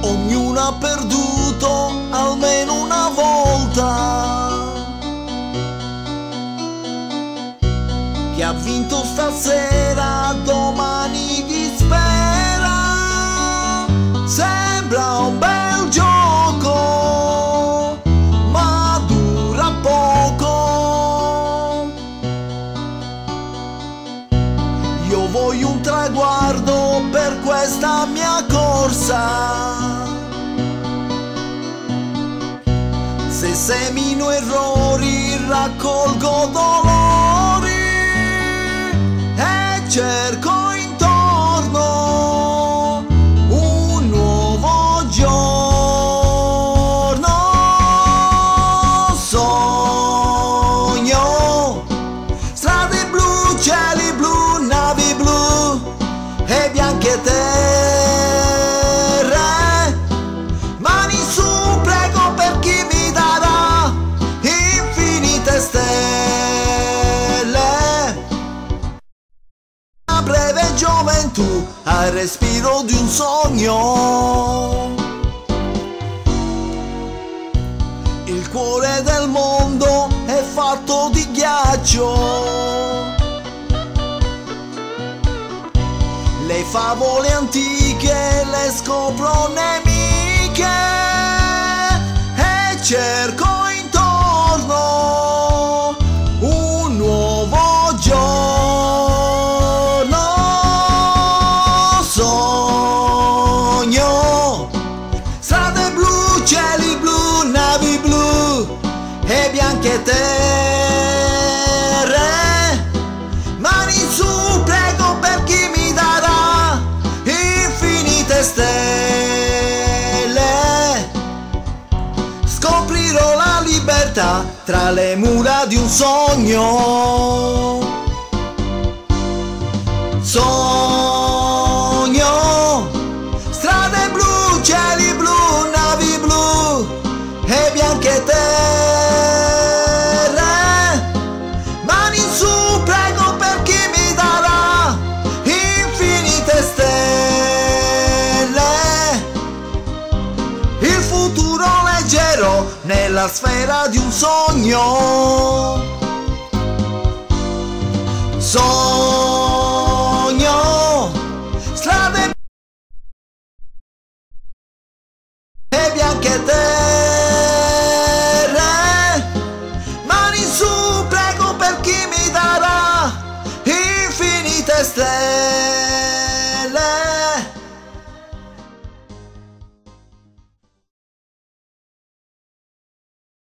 Ognuno ha perduto almeno una volta. Chi ha vinto stasera domani Io voglio un traguardo per questa mia corsa. Se semino errori raccolgo dolori e cerco gioventù al respiro di un sogno. Il cuore del mondo è fatto di ghiaccio. Le favole antiche le scopro nemiche terre. Mani su, prego per chi mi darà infinite stelle. Scoprirò la libertà tra le mura di un sogno. Sogno, strade blu, cieli blu, navi blu e bianche terre. Nella sfera di un sogno. Sogno, strade e bianche terre.